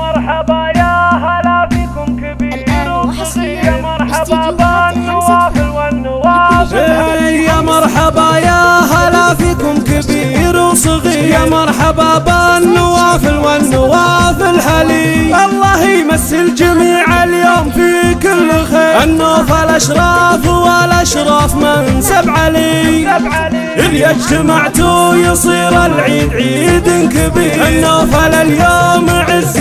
مرحبا يا هلا فيكم كبير الآن وصغير يا مرحبا استديوهات بالنوافل والنوافل إيه يا مرحبا يا هلا فيكم كبير وصغير. يا مرحبا بالنوافل والنوافل حلي الله يمسي الجميع اليوم في كل خير. النوفل اشراف والأشراف منسب علي اللي اجتمعتوا يصير العيد عيد كبير. النوفل اليوم واعتلي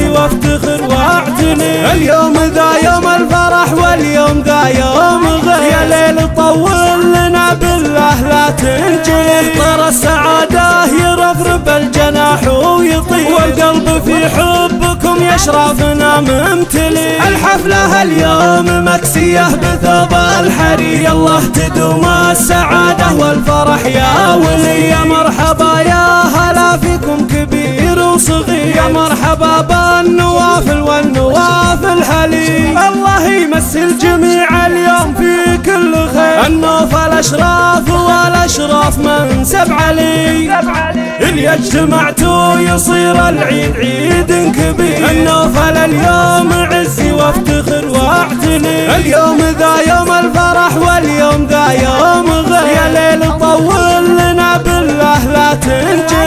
اليوم ذا يوم الفرح واليوم ذا يوم غير يا ليل طول لنا بالله لا تنجلي طر السعادة يرفرف الجناح ويطير. والقلب في حبكم يشرفنا ممتلي الحفلة اليوم مكسية بثوب الحرير. الله تدوم السعادة والفرح يا ولي يا مرحبا يا هلا فيكم كبير وصغير. مرحبا بالنوافل والنوافل حلي الله يمسي الجميع اليوم في كل خير. النوفل اشراف والأشراف منسب علي اللي اجتمعتوا يصير العيد عيد كبير. النوفل اليوم عزي وافتخر واعتلي. اليوم ذا يوم الفرح واليوم ذا يوم غير. يا ليل طول لنا بالله لا تنجلي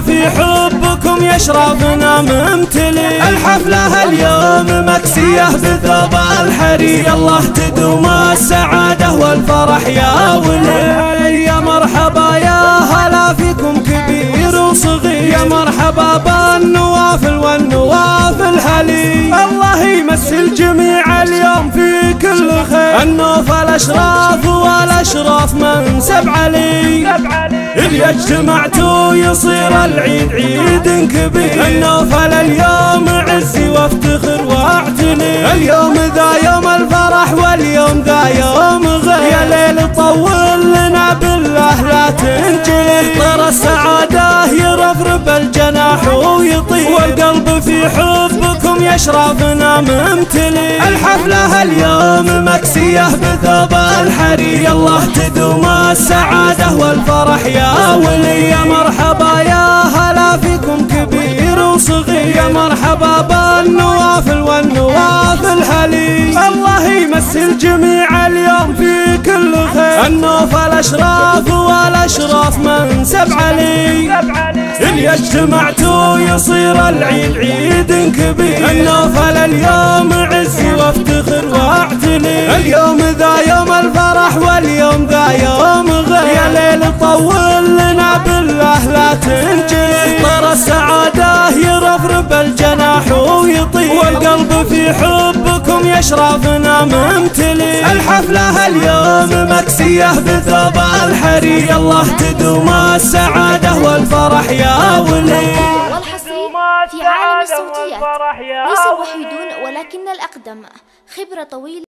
في حبكم يشرفنا ممتلي الحفلة اليوم مكسية بثوب الحرير الله تدوم السعادة والفرح يا ولي. يا مرحبا يا هلا فيكم كبير وصغير. يا مرحبا بالنوافل والنوافل حلي الله يمسي الجميع اليوم في كل خير. النوفل اشراف والأشراف منسب علي اللي اجتمعتوا يصير العيد عيد كبير. النوفل اليوم عزي وافتخر واعتني. اليوم ذا يوم الفرح واليوم ذا يوم غير. يا ليل طول لنا بالله لا تنجلي طر السعادة يرفرف الجناح ويطير. والقلب في حبكم يشرفنا ممتلي الحفلة اليوم مكسية بثوب الحرير الله تدوم السعادة والفرح يا ولي. يا مرحبا يا هلا فيكم كبير وصغير. يا مرحبا بالنوافل والنوافل حلي الله يمسي الجميع اليوم في كل خير. النوفل اشراف والأشراف منسب علي اللي اجتمعتوا يصير العيد عيد كبير. النوفل اليوم عزي وافتخر واعتني. اليوم يشرفنا ممتلي الحفلة اليوم مكسية بثوب الحرير الله تدوم السعادة والفرح يا ولي. والحصري في عالم الصوتيات ليس الوحيدون ولكن الأقدم. خبرة طويلة.